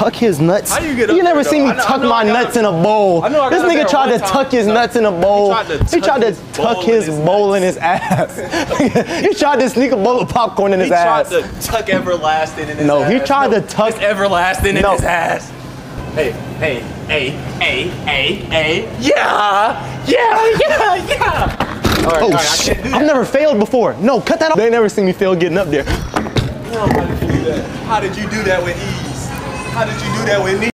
tuck his nuts. How you get You never seen me know- tuck my nuts in a bowl. I know I this nigga tried to tuck his nuts in a bowl. He tried to tuck his bowl in his ass. he tried to sneak a bowl of popcorn in his ass. He tried to tuck everlasting in his No, ass. he tried to tuck- everlasting in his ass. Hey, hey, hey, hey, hey, hey. Yeah, yeah, yeah, yeah. All right, Oh right, shit! I've never failed before. No, cut that off. They never seen me fail getting up there. How did you do that? How did you do that with ease? How did you do that with me?